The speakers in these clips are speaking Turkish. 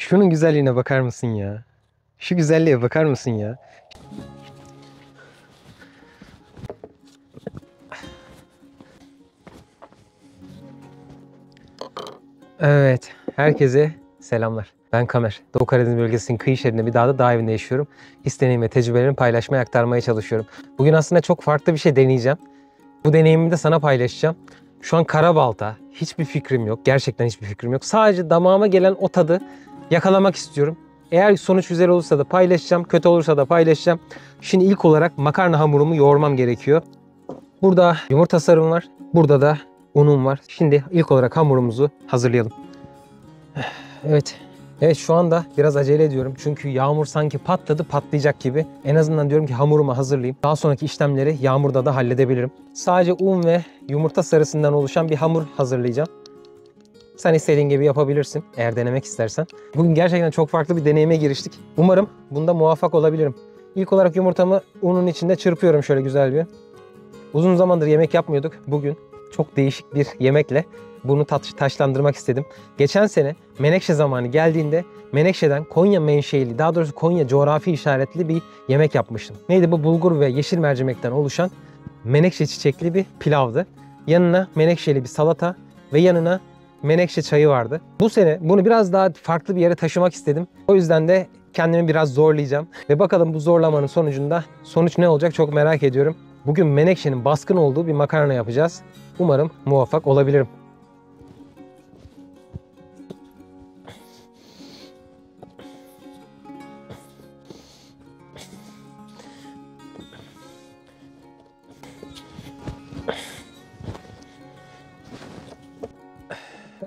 Şunun güzelliğine bakar mısın ya? Şu güzelliğe bakar mısın ya? Evet, herkese selamlar. Ben Kamer. Doğu Karadeniz bölgesinin kıyı şeridinde bir dağda dağ evinde yaşıyorum. His deneyim ve tecrübelerimi paylaşmaya, aktarmaya çalışıyorum. Bugün aslında çok farklı bir şey deneyeceğim. Bu deneyimimi de sana paylaşacağım. Şu an karabalta. Hiçbir fikrim yok. Gerçekten hiçbir fikrim yok. Sadece damağıma gelen o tadı yakalamak istiyorum. Eğer sonuç güzel olursa da paylaşacağım. Kötü olursa da paylaşacağım. Şimdi ilk olarak makarna hamurumu yoğurmam gerekiyor. Burada yumurta sarım var. Burada da unum var. Şimdi ilk olarak hamurumuzu hazırlayalım. Evet. Evet şu anda biraz acele ediyorum. Çünkü yağmur sanki patladı patlayacak gibi. En azından diyorum ki hamurumu hazırlayayım. Daha sonraki işlemleri yağmurda da halledebilirim. Sadece un ve yumurta sarısından oluşan bir hamur hazırlayacağım. Sen istediğin gibi yapabilirsin eğer denemek istersen. Bugün gerçekten çok farklı bir deneyime giriştik. Umarım bunda muvaffak olabilirim. İlk olarak yumurtamı unun içinde çırpıyorum şöyle güzel bir. Uzun zamandır yemek yapmıyorduk. Bugün çok değişik bir yemekle bunu taş, taşlandırmak istedim. Geçen sene Menekşe zamanı geldiğinde Menekşe'den Konya menşeili, daha doğrusu Konya coğrafi işaretli bir yemek yapmıştım. Neydi bu? Bulgur ve yeşil mercimekten oluşan menekşe çiçekli bir pilavdı. Yanına menekşeli bir salata ve yanına menekşe çayı vardı. Bu sene bunu biraz daha farklı bir yere taşımak istedim. O yüzden de kendimi biraz zorlayacağım. Ve bakalım bu zorlamanın sonucunda sonuç ne olacak çok merak ediyorum. Bugün menekşenin baskın olduğu bir makarna yapacağız. Umarım muvaffak olabilirim.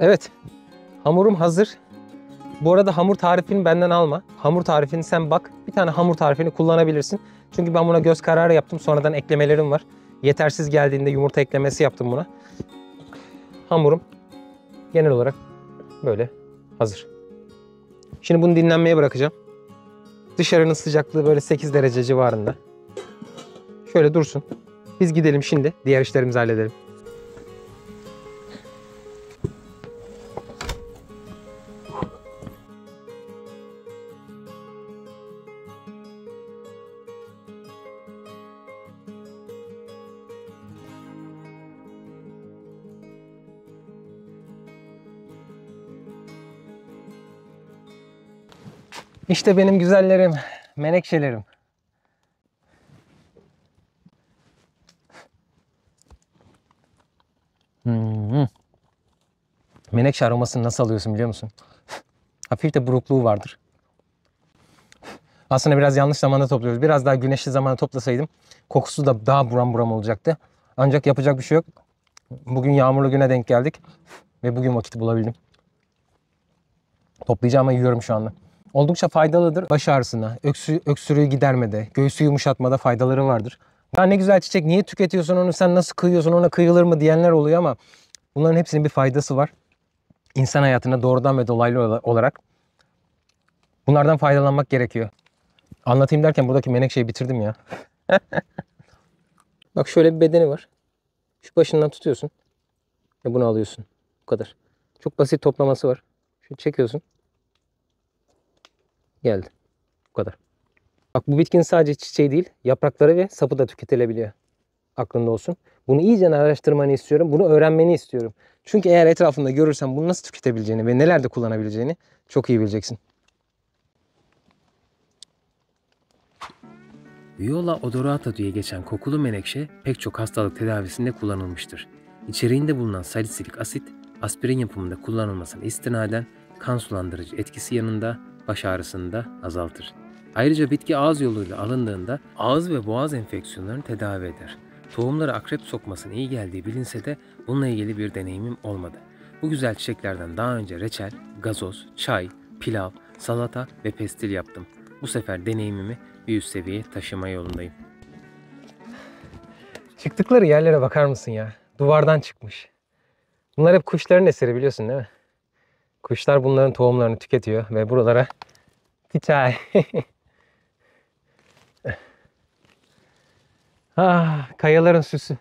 Evet. Hamurum hazır. Bu arada hamur tarifini benden alma. Hamur tarifini sen bak. Bir tane hamur tarifini kullanabilirsin. Çünkü ben buna göz kararı yaptım. Sonradan eklemelerim var. Yetersiz geldiğinde yumurta eklemesi yaptım buna. Hamurum genel olarak böyle hazır. Şimdi bunu dinlenmeye bırakacağım. Dışarının sıcaklığı böyle 8 derece civarında. Şöyle dursun. Biz gidelim şimdi. Diğer işlerimizi halledelim. İşte benim güzellerim, menekşelerim. Hmm. Menekşe aromasını nasıl alıyorsun biliyor musun? Hafif de burukluğu vardır. Aslında biraz yanlış zamanda topluyoruz. Biraz daha güneşli zamanda toplasaydım kokusu da daha buram buram olacaktı. Ancak yapacak bir şey yok. Bugün yağmurlu güne denk geldik ve bugün vakit bulabildim. Toplayacağım ama yiyorum şu anda. Oldukça faydalıdır. Baş ağrısına, öksü, öksürüğü gidermede, göğsü yumuşatmada faydaları vardır. Ya ne güzel çiçek niye tüketiyorsun onu sen nasıl kıyıyorsun ona kıyılır mı diyenler oluyor ama bunların hepsinin bir faydası var. İnsan hayatına doğrudan ve dolaylı olarak bunlardan faydalanmak gerekiyor. Anlatayım derken buradaki menekşeyi bitirdim ya. Bak şöyle bir bedeni var. Şu başından tutuyorsun ve bunu alıyorsun. Bu kadar. Çok basit toplaması var. Şu çekiyorsun. Geldi. Bu kadar. Bak bu bitkinin sadece çiçeği değil, yaprakları ve sapı da tüketilebiliyor. Aklında olsun. Bunu iyice araştırmanı istiyorum. Bunu öğrenmeni istiyorum. Çünkü eğer etrafında görürsen bunu nasıl tüketebileceğini ve nelerde kullanabileceğini çok iyi bileceksin. Viola odorata diye geçen kokulu menekşe pek çok hastalık tedavisinde kullanılmıştır. İçeriğinde bulunan salisilik asit, aspirin yapımında kullanılmasına istinaden kan sulandırıcı etkisi yanında baş ağrısını da azaltır. Ayrıca bitki ağız yoluyla alındığında ağız ve boğaz enfeksiyonlarını tedavi eder. Tohumları akrep sokmasının iyi geldiği bilinse de bununla ilgili bir deneyimim olmadı. Bu güzel çiçeklerden daha önce reçel, gazoz, çay, pilav, salata ve pestil yaptım. Bu sefer deneyimimi bir üst seviyeye taşıma yolundayım. Çıktıkları yerlere bakar mısın ya? Duvardan çıkmış. Bunlar hep kuşların eseri biliyorsun değil mi? Kuşlar bunların tohumlarını tüketiyor ve buralara çiçeği. ah, kayaların süsü.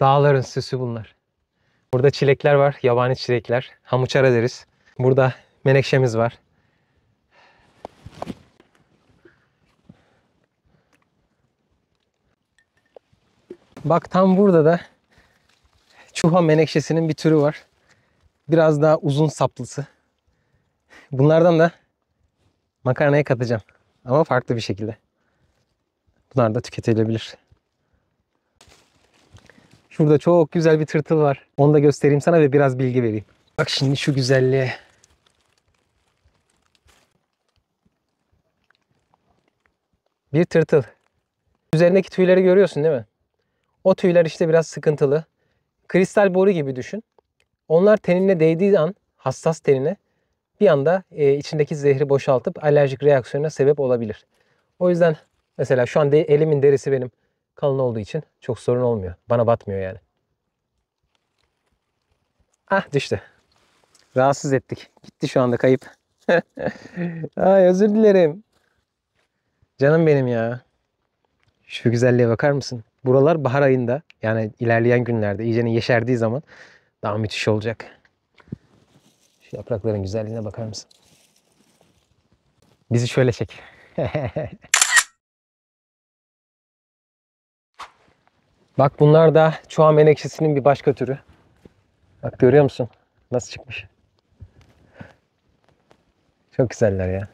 Dağların süsü bunlar. Burada çilekler var. Yabani çilekler. Hamuçara deriz. Burada menekşemiz var. Bak tam burada da çuha menekşesinin bir türü var. Biraz daha uzun saplısı. Bunlardan da makarnaya katacağım. Ama farklı bir şekilde. Bunlar da tüketilebilir. Şurada çok güzel bir tırtıl var. Onu da göstereyim sana ve biraz bilgi vereyim. Bak şimdi şu güzelliğe. Bir tırtıl. Üzerindeki tüyleri görüyorsun değil mi? O tüyler işte biraz sıkıntılı. Kristal boru gibi düşün. Onlar tenine değdiği an, hassas tenine bir anda e, içindeki zehri boşaltıp alerjik reaksiyona sebep olabilir. O yüzden mesela şu an de, elimin derisi benim kalın olduğu için çok sorun olmuyor. Bana batmıyor yani. Ah düştü. Rahatsız ettik. Gitti şu anda kayıp. Ay özür dilerim. Canım benim ya. Şu güzelliğe bakar mısın? Buralar bahar ayında yani ilerleyen günlerde iyice yeşerdiği zaman daha müthiş olacak. Şu yaprakların güzelliğine bakar mısın? Bizi şöyle çek. Bak bunlar da çuha menekşesinin bir başka türü. Bak görüyor musun? Nasıl çıkmış? Çok güzeller ya.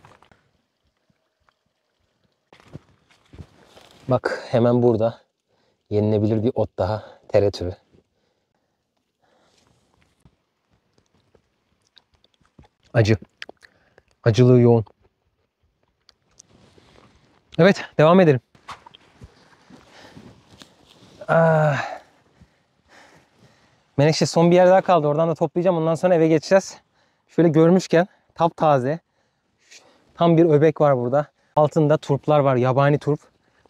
Bak hemen burada yenilebilir bir ot daha. Tere türü. Acı. Acılığı yoğun. Evet, devam edelim. Ah. Menekşe son bir yer daha kaldı. Oradan da toplayacağım. Ondan sonra eve geçeceğiz. Şöyle görmüşken taptaze. Tam bir öbek var burada. Altında turplar var. Yabani turp.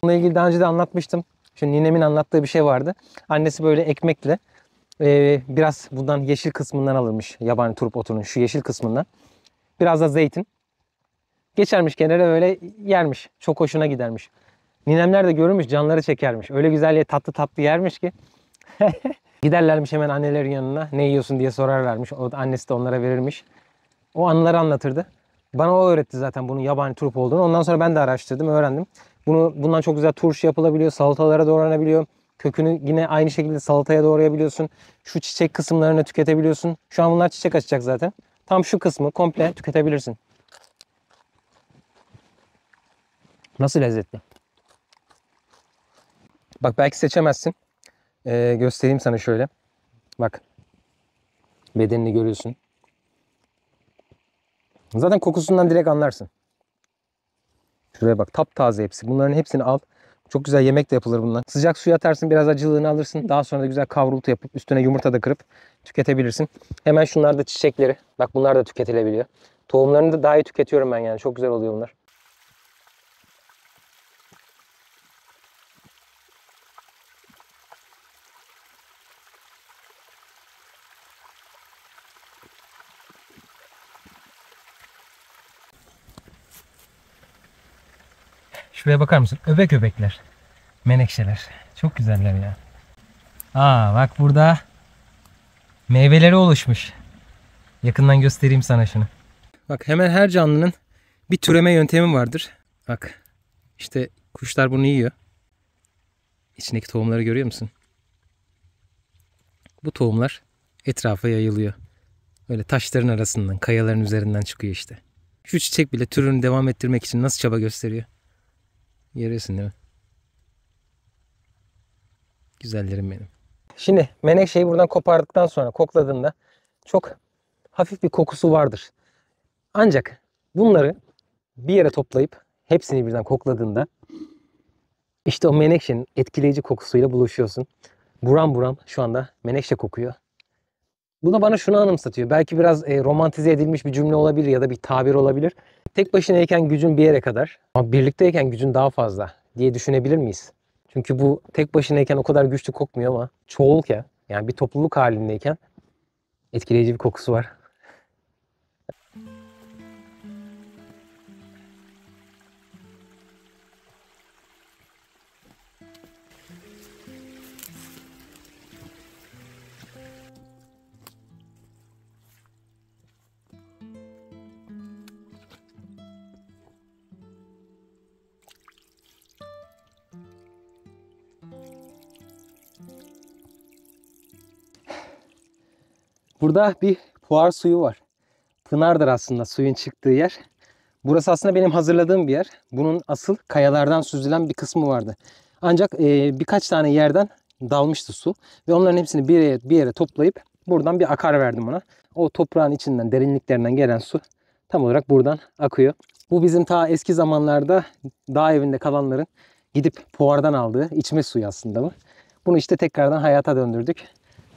Bununla ilgili daha önce de anlatmıştım. Şimdi ninemin anlattığı bir şey vardı. Annesi böyle ekmekle e, biraz bundan yeşil kısmından alırmış. Yabani turp otunun şu yeşil kısmından. Biraz da zeytin. Geçermiş kenara öyle yermiş. Çok hoşuna gidermiş. Ninemler de görürmüş canları çekermiş. Öyle güzel tatlı tatlı yermiş ki. Giderlermiş hemen annelerin yanına. Ne yiyorsun diye sorarlarmış. O annesi de onlara verirmiş. O anıları anlatırdı. Bana o öğretti zaten bunun yabani turp olduğunu. Ondan sonra ben de araştırdım, öğrendim. Bunu bundan çok güzel turşu yapılabiliyor, salatalara doğranabiliyor. Kökünü yine aynı şekilde salataya doğrayabiliyorsun. Şu çiçek kısımlarını tüketebiliyorsun. Şu an bunlar çiçek açacak zaten. Tam şu kısmı komple tüketebilirsin. Nasıl lezzetli? Bak belki seçemezsin. Ee, göstereyim sana şöyle. Bak. Bedenini görüyorsun. Zaten kokusundan direkt anlarsın. Şuraya bak taptaze hepsi. Bunların hepsini al. Çok güzel yemek de yapılır bundan. Sıcak suya atarsın biraz acılığını alırsın. Daha sonra da güzel kavrultu yapıp üstüne yumurta da kırıp tüketebilirsin. Hemen şunlar da çiçekleri. Bak bunlar da tüketilebiliyor. Tohumlarını da daha iyi tüketiyorum ben yani. Çok güzel oluyor bunlar. Şuraya bakar mısın? Öbek öbekler. Menekşeler. Çok güzeller ya. Aa bak burada meyveleri oluşmuş. Yakından göstereyim sana şunu. Bak hemen her canlının bir türeme yöntemi vardır. Bak işte kuşlar bunu yiyor. İçindeki tohumları görüyor musun? Bu tohumlar etrafa yayılıyor. Böyle taşların arasından, kayaların üzerinden çıkıyor işte. Şu çiçek bile türünü devam ettirmek için nasıl çaba gösteriyor. Görüyorsun değil mi? Güzellerim benim. Şimdi menekşeyi buradan kopardıktan sonra kokladığında çok hafif bir kokusu vardır. Ancak bunları bir yere toplayıp hepsini birden kokladığında işte o menekşenin etkileyici kokusuyla buluşuyorsun. Buram buram şu anda menekşe kokuyor. Bu da bana şunu anımsatıyor. Belki biraz e, romantize edilmiş bir cümle olabilir ya da bir tabir olabilir. Tek başınayken gücün bir yere kadar ama birlikteyken gücün daha fazla diye düşünebilir miyiz? Çünkü bu tek başınayken o kadar güçlü kokmuyor ama çoğulken yani bir topluluk halindeyken etkileyici bir kokusu var. Burada bir puar suyu var. Pınardır aslında suyun çıktığı yer. Burası aslında benim hazırladığım bir yer. Bunun asıl kayalardan süzülen bir kısmı vardı. Ancak e, birkaç tane yerden dalmıştı su. Ve onların hepsini bir yere, bir yere toplayıp buradan bir akar verdim ona. O toprağın içinden, derinliklerinden gelen su tam olarak buradan akıyor. Bu bizim ta eski zamanlarda dağ evinde kalanların gidip puardan aldığı içme suyu aslında bu. Bunu işte tekrardan hayata döndürdük.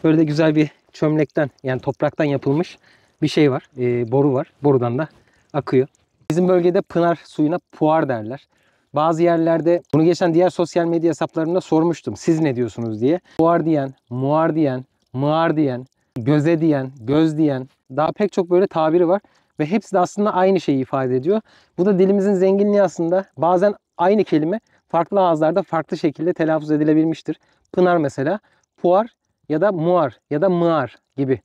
Böyle de güzel bir çömlekten yani topraktan yapılmış bir şey var. e, boru var. Borudan da akıyor. Bizim bölgede pınar suyuna puar derler. Bazı yerlerde bunu geçen diğer sosyal medya hesaplarımda sormuştum. Siz ne diyorsunuz diye. Puar diyen, muar diyen, mığar diyen, göze diyen, göz diyen daha pek çok böyle tabiri var. Ve hepsi de aslında aynı şeyi ifade ediyor. Bu da dilimizin zenginliği aslında. Bazen aynı kelime farklı ağızlarda farklı şekilde telaffuz edilebilmiştir. Pınar mesela puar ya da muar ya da mığar gibi.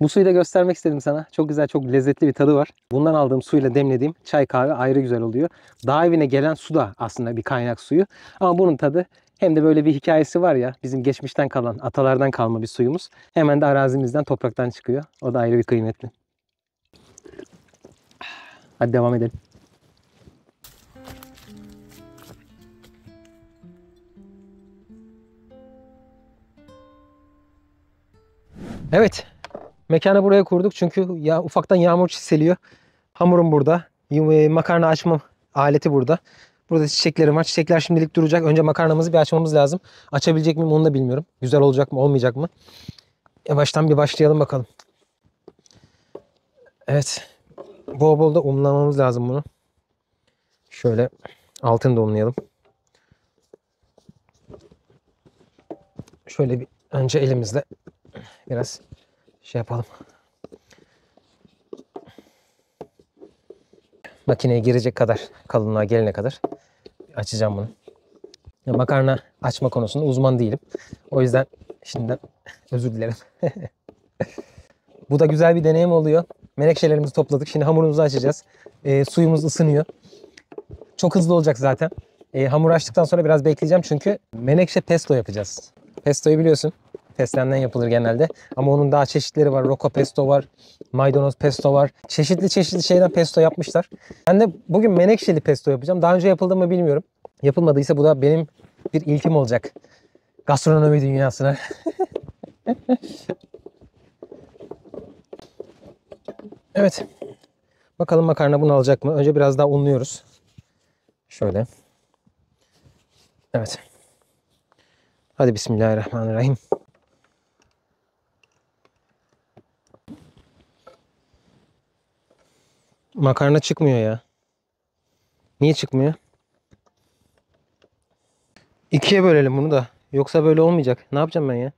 Bu suyu da göstermek istedim sana. Çok güzel, çok lezzetli bir tadı var. Bundan aldığım suyla demlediğim çay kahve ayrı güzel oluyor. Dağ evine gelen su da aslında bir kaynak suyu. Ama bunun tadı hem de böyle bir hikayesi var ya bizim geçmişten kalan, atalardan kalma bir suyumuz. Hemen de arazimizden, topraktan çıkıyor. O da ayrı bir kıymetli. Hadi devam edelim. Evet. Mekanı buraya kurduk çünkü ya ufaktan yağmur çiseliyor. Hamurum burada. Yum- Makarna açma aleti burada. Burada çiçeklerim var. Çiçekler şimdilik duracak. Önce makarnamızı bir açmamız lazım. Açabilecek miyim onu da bilmiyorum. Güzel olacak mı olmayacak mı? Yavaştan bir başlayalım bakalım. Evet. Bol bol da unlamamız lazım bunu. Şöyle altını da unlayalım. Şöyle bir önce elimizle biraz şey yapalım. Makineye girecek kadar kalınlığa gelene kadar açacağım bunu. Ya makarna açma konusunda uzman değilim. O yüzden şimdiden özür dilerim. Bu da güzel bir deneyim oluyor. Menekşelerimizi topladık. Şimdi hamurumuzu açacağız. Ee, suyumuz ısınıyor. Çok hızlı olacak zaten. Ee, hamur açtıktan sonra biraz bekleyeceğim çünkü menekşe pesto yapacağız. Pestoyu biliyorsun. Fesleğenden yapılır genelde. Ama onun daha çeşitleri var. Roka pesto var. Maydanoz pesto var. Çeşitli çeşitli şeyden pesto yapmışlar. Ben de bugün menekşeli pesto yapacağım. Daha önce yapıldı mı bilmiyorum. Yapılmadıysa bu da benim bir ilkim olacak. Gastronomi dünyasına. evet. Bakalım makarna bunu alacak mı? Önce biraz daha unluyoruz. Şöyle. Evet. Hadi Bismillahirrahmanirrahim. Makarna çıkmıyor ya. Niye çıkmıyor? İkiye bölelim bunu da. Yoksa böyle olmayacak. Ne yapacağım ben ya?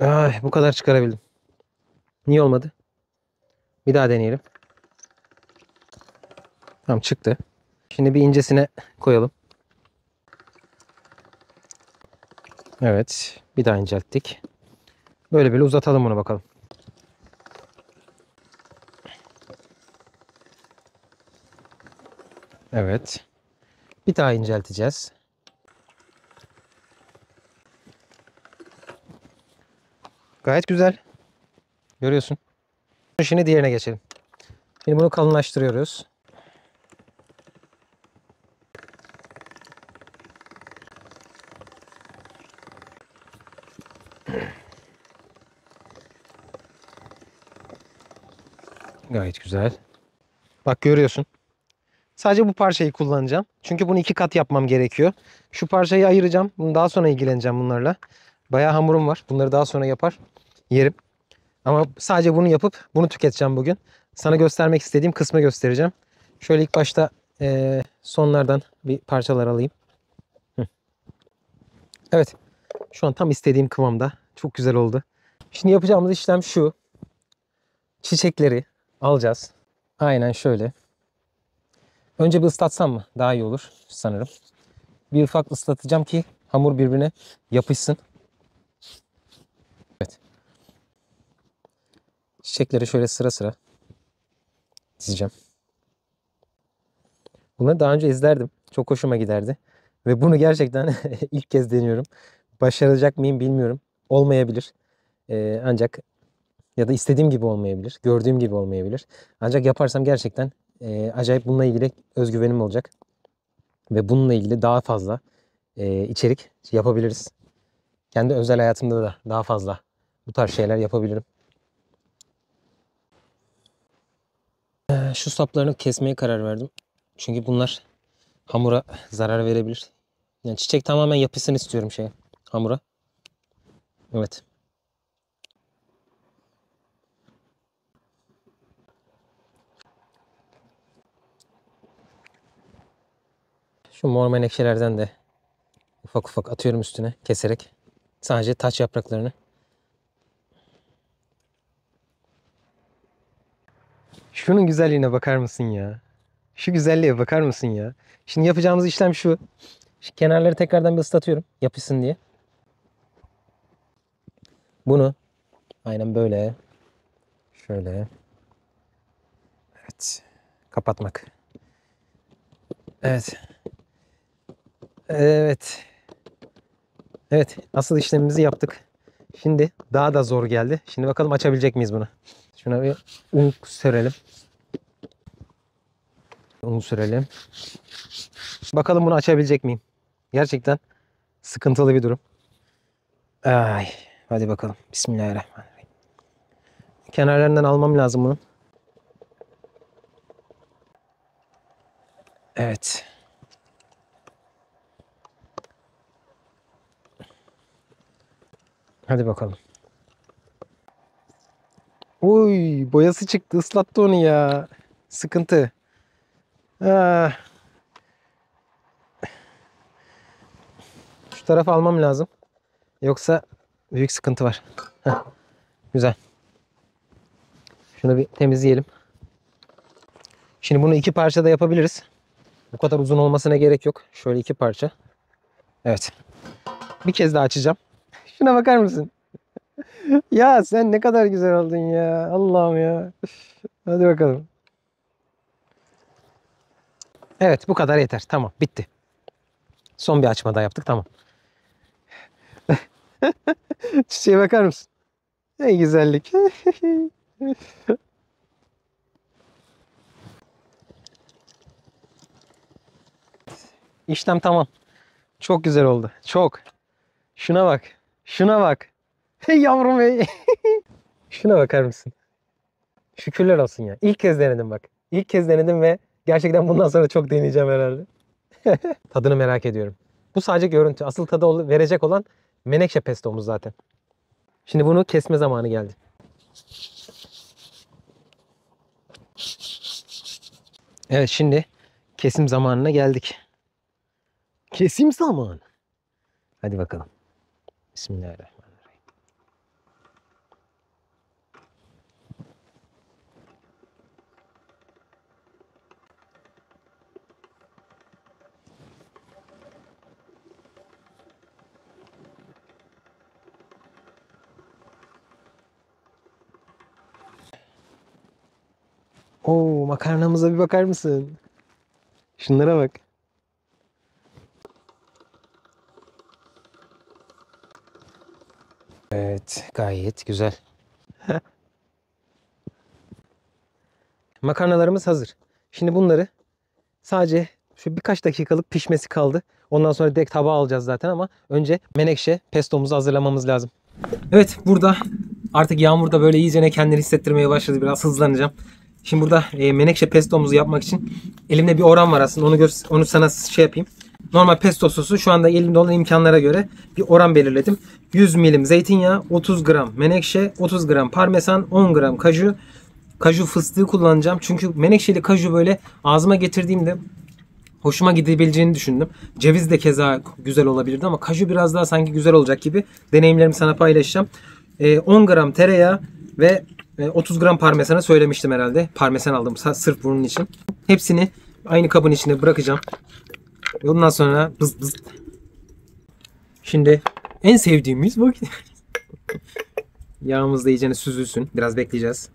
Ay, bu kadar çıkarabildim. Niye olmadı? Bir daha deneyelim. Tamam çıktı. Şimdi bir incesine koyalım. Evet. Bir daha incelttik. Böyle böyle uzatalım bunu bakalım. Evet. Bir daha incelteceğiz. Gayet güzel. Görüyorsun. Şimdi diğerine geçelim. Şimdi bunu kalınlaştırıyoruz. Gayet güzel. Bak görüyorsun. Sadece bu parçayı kullanacağım. Çünkü bunu iki kat yapmam gerekiyor. Şu parçayı ayıracağım. Bunu daha sonra ilgileneceğim bunlarla. Bayağı hamurum var. Bunları daha sonra yapar. Yerim. Ama sadece bunu yapıp bunu tüketeceğim bugün. Sana göstermek istediğim kısmı göstereceğim. Şöyle ilk başta eee, sonlardan bir parçalar alayım. Evet. Şu an tam istediğim kıvamda. Çok güzel oldu. Şimdi yapacağımız işlem şu. Çiçekleri alacağız. Aynen şöyle. Önce bir ıslatsam mı? Daha iyi olur sanırım. Bir ufak ıslatacağım ki hamur birbirine yapışsın. Evet. Çiçekleri şöyle sıra sıra dizeceğim. Bunları daha önce izlerdim. Çok hoşuma giderdi. Ve bunu gerçekten ilk kez deniyorum. Başaracak mıyım bilmiyorum. Olmayabilir. Ee, ancak ya da istediğim gibi olmayabilir. Gördüğüm gibi olmayabilir. Ancak yaparsam gerçekten e, acayip bununla ilgili özgüvenim olacak. Ve bununla ilgili daha fazla e, içerik yapabiliriz. Kendi özel hayatımda da daha fazla bu tarz şeyler yapabilirim. Şu saplarını kesmeye karar verdim. Çünkü bunlar hamura zarar verebilir. Yani çiçek tamamen yapısını istiyorum şey hamura. Evet. Şu mor menekşelerden de ufak ufak atıyorum üstüne keserek. Sadece taç yapraklarını. Şunun güzelliğine bakar mısın ya? Şu güzelliğe bakar mısın ya? Şimdi yapacağımız işlem şu. Şu kenarları tekrardan bir ıslatıyorum yapışsın diye. Bunu aynen böyle şöyle evet kapatmak. Evet. Evet. Evet, asıl işlemimizi yaptık. Şimdi daha da zor geldi. Şimdi bakalım açabilecek miyiz bunu? Şuna bir un sürelim. Un sürelim. Bakalım bunu açabilecek miyim? Gerçekten sıkıntılı bir durum. Ay, hadi bakalım. Bismillahirrahmanirrahim. Kenarlarından almam lazım bunun. Evet. Hadi bakalım. Uy, boyası çıktı. Islattı onu ya. Sıkıntı. Ah. Şu tarafa almam lazım. Yoksa büyük sıkıntı var. Heh. Güzel. Şunu bir temizleyelim. Şimdi bunu iki parçada yapabiliriz. Bu kadar uzun olmasına gerek yok. Şöyle iki parça. Evet. Bir kez daha açacağım. Şuna bakar mısın? ya sen ne kadar güzel oldun ya. Allah'ım ya. Hadi bakalım. Evet bu kadar yeter. Tamam bitti. Son bir açma daha yaptık. Tamam. Çiçeğe bakar mısın? Ne güzellik. İşlem tamam. Çok güzel oldu. Çok. Şuna bak. Şuna bak. Hey yavrum hey. Şuna bakar mısın? Şükürler olsun ya. İlk kez denedim bak. İlk kez denedim ve gerçekten bundan sonra çok deneyeceğim herhalde. Tadını merak ediyorum. Bu sadece görüntü. Asıl tadı verecek olan menekşe pestomuz zaten. Şimdi bunu kesme zamanı geldi. Evet şimdi kesim zamanına geldik. Kesim zamanı. Hadi bakalım. Bismillahirrahmanirrahim. Oo makarnamıza bir bakar mısın? Şunlara bak. Evet, gayet güzel. Makarnalarımız hazır. Şimdi bunları sadece şu birkaç dakikalık pişmesi kaldı. Ondan sonra direkt tabağa alacağız zaten ama önce menekşe pestomuzu hazırlamamız lazım. Evet burada artık yağmur da böyle iyicene kendini hissettirmeye başladı. Biraz hızlanacağım. Şimdi burada e, menekşe pestomuzu yapmak için elimde bir oran var aslında. Onu gö- onu sana şey yapayım. Normal pesto sosu şu anda elimde olan imkanlara göre bir oran belirledim. 100 milim zeytinyağı, 30 gram menekşe, 30 gram parmesan, 10 gram kaju. Kaju fıstığı kullanacağım. Çünkü menekşeli kaju böyle ağzıma getirdiğimde hoşuma gidebileceğini düşündüm. Ceviz de keza güzel olabilirdi ama kaju biraz daha sanki güzel olacak gibi. Deneyimlerimi sana paylaşacağım. Ee, 10 gram tereyağı ve e, 30 gram parmesanı söylemiştim herhalde. Parmesan aldım sırf bunun için. Hepsini aynı kabın içine bırakacağım. Ondan sonra bız bız. Şimdi en sevdiğimiz bu. Yağımız da iyicene süzülsün. Biraz bekleyeceğiz.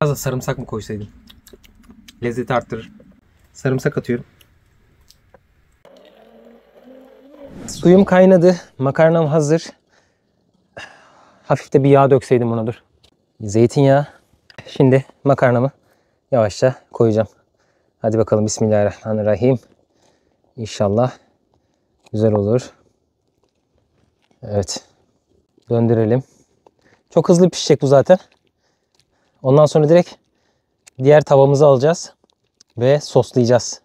Biraz da sarımsak mı koysaydım? Lezzeti arttırır. Sarımsak atıyorum. Suyum kaynadı. Makarnam hazır. Hafif de bir yağ dökseydim ona dur. Zeytinyağı. Şimdi makarnamı yavaşça koyacağım. Hadi bakalım Bismillahirrahmanirrahim. İnşallah güzel olur. Evet. Döndürelim. Çok hızlı pişecek bu zaten. Ondan sonra direkt diğer tavamızı alacağız ve soslayacağız.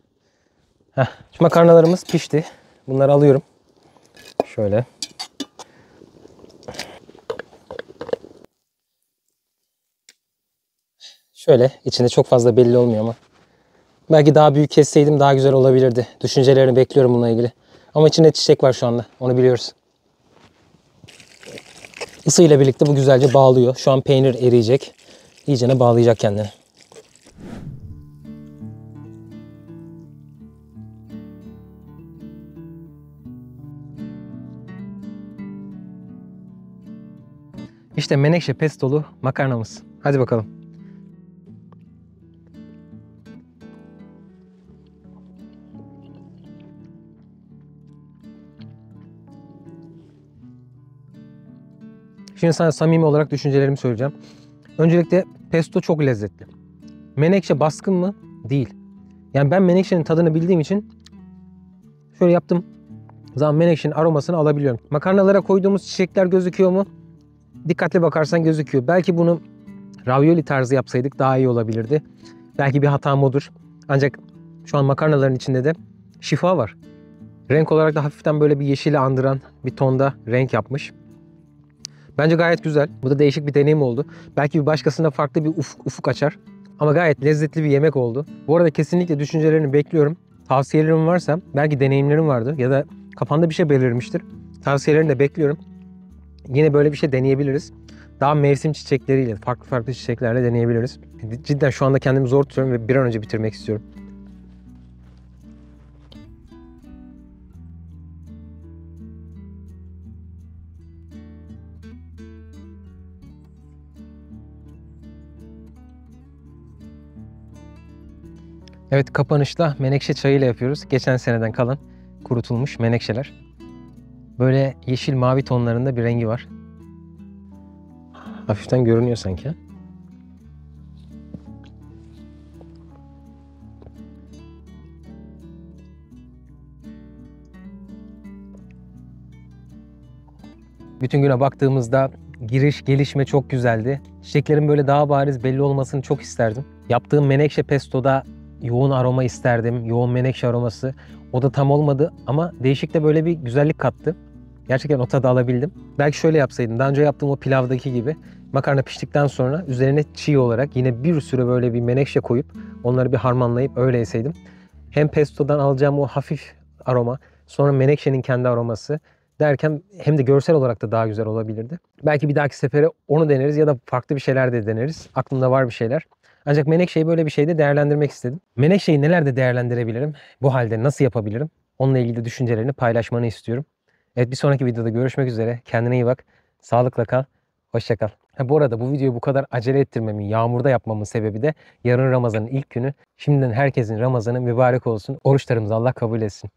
Heh, şu makarnalarımız pişti. Bunları alıyorum. Şöyle. Şöyle içinde çok fazla belli olmuyor ama. Belki daha büyük kesseydim daha güzel olabilirdi. Düşüncelerini bekliyorum bununla ilgili. Ama içinde çiçek var şu anda. Onu biliyoruz. Isıyla birlikte bu güzelce bağlıyor. Şu an peynir eriyecek. İyicene bağlayacak kendini. İşte menekşe pestolu makarnamız. Hadi bakalım. Şimdi sana samimi olarak düşüncelerimi söyleyeceğim. Öncelikle pesto çok lezzetli. Menekşe baskın mı? Değil. Yani ben menekşenin tadını bildiğim için şöyle yaptım. Zaman menekşenin aromasını alabiliyorum. Makarnalara koyduğumuz çiçekler gözüküyor mu? Dikkatli bakarsan gözüküyor. Belki bunu ravioli tarzı yapsaydık daha iyi olabilirdi. Belki bir hatam odur. Ancak şu an makarnaların içinde de şifa var. Renk olarak da hafiften böyle bir yeşili andıran bir tonda renk yapmış. Bence gayet güzel. Bu da değişik bir deneyim oldu. Belki bir başkasına farklı bir ufuk, ufuk açar. Ama gayet lezzetli bir yemek oldu. Bu arada kesinlikle düşüncelerini bekliyorum. Tavsiyelerim varsa, belki deneyimlerim vardı ya da kafanda bir şey belirmiştir. Tavsiyelerini de bekliyorum. Yine böyle bir şey deneyebiliriz. Daha mevsim çiçekleriyle, farklı farklı çiçeklerle deneyebiliriz. Cidden şu anda kendimi zor tutuyorum ve bir an önce bitirmek istiyorum. Evet kapanışta menekşe çayıyla yapıyoruz. Geçen seneden kalan kurutulmuş menekşeler. Böyle yeşil mavi tonlarında bir rengi var. Hafiften görünüyor sanki. Bütün güne baktığımızda giriş gelişme çok güzeldi. Çiçeklerin böyle daha bariz belli olmasını çok isterdim. Yaptığım menekşe pestoda yoğun aroma isterdim. Yoğun menekşe aroması. O da tam olmadı ama değişik de böyle bir güzellik kattı. Gerçekten o tadı alabildim. Belki şöyle yapsaydım. Daha önce yaptığım o pilavdaki gibi makarna piştikten sonra üzerine çiğ olarak yine bir sürü böyle bir menekşe koyup onları bir harmanlayıp öyle yeseydim. Hem pestodan alacağım o hafif aroma sonra menekşenin kendi aroması derken hem de görsel olarak da daha güzel olabilirdi. Belki bir dahaki sefere onu deneriz ya da farklı bir şeyler de deneriz. Aklımda var bir şeyler. Ancak Menekşe'yi böyle bir şeyde değerlendirmek istedim. Menekşe'yi nelerde değerlendirebilirim? Bu halde nasıl yapabilirim? Onunla ilgili de düşüncelerini paylaşmanı istiyorum. Evet bir sonraki videoda görüşmek üzere. Kendine iyi bak. Sağlıkla kal. Hoşça kal. Ha, bu arada bu videoyu bu kadar acele ettirmemin, yağmurda yapmamın sebebi de yarın Ramazan'ın ilk günü. Şimdiden herkesin Ramazan'ı mübarek olsun. Oruçlarımızı Allah kabul etsin.